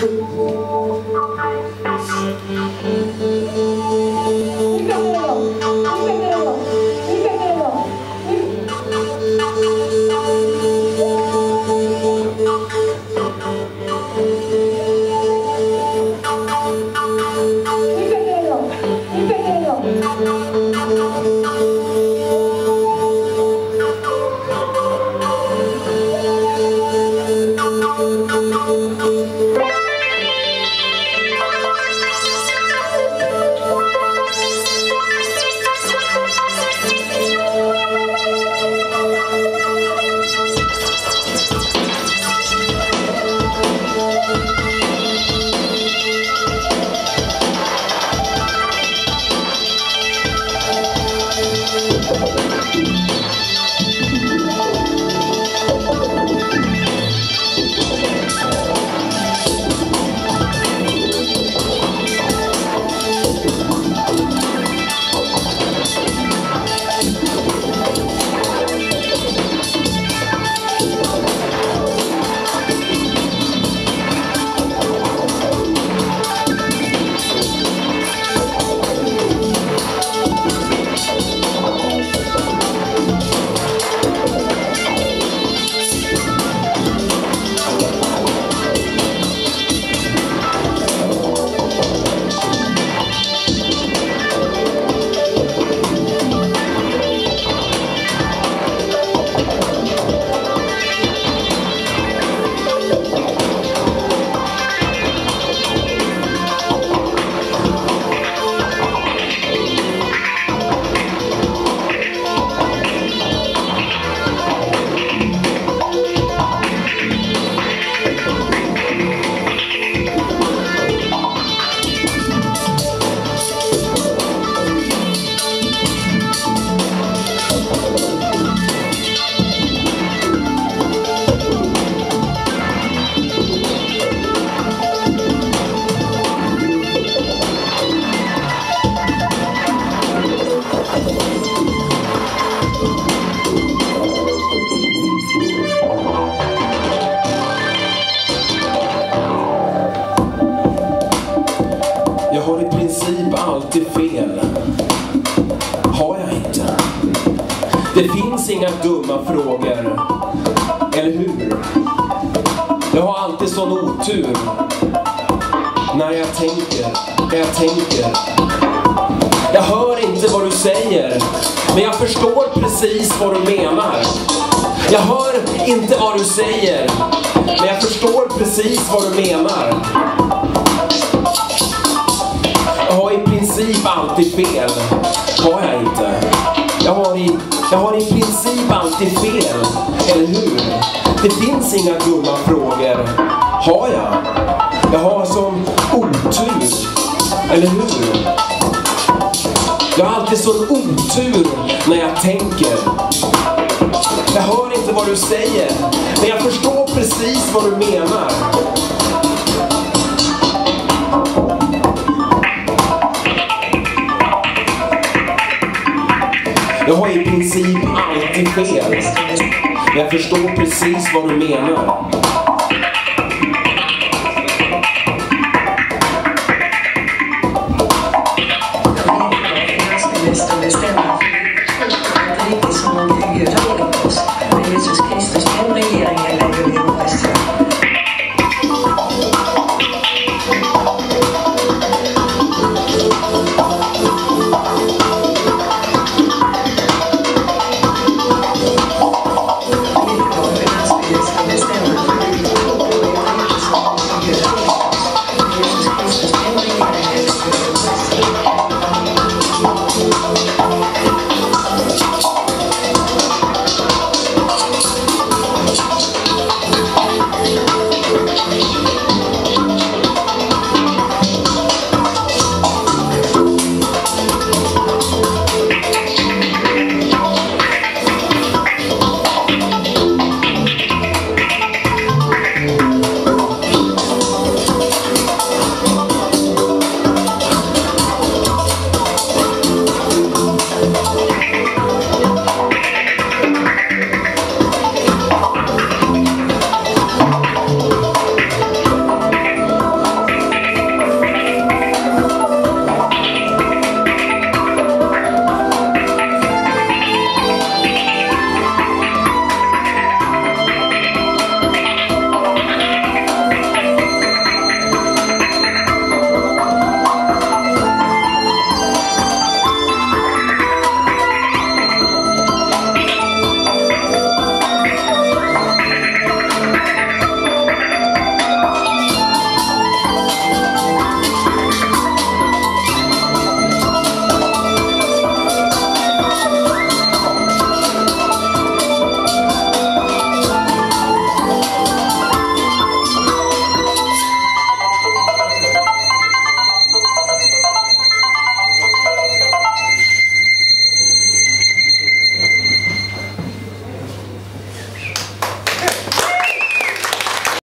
Thank you. Jag inte? Det finns inga dumma frågor. Eller hur? Jag har alltid sån otur. När jag tänker, när jag tänker. Jag hör inte vad du säger, men jag förstår precis vad du menar. Jag hör inte vad du säger, men jag förstår precis vad du menar. Jag har i princip alltid fel. Har jag inte? Jag har i, jag har i princip alltid fel. Eller hur? Det finns inga dumma frågor. Har jag? Jag har som otur. Eller hur? Jag har alltid sån otur när jag tänker. Jag hör inte vad du säger, men jag förstår precis vad du menar. Jag har i princip alltid fel. Jag förstår precis vad du menar.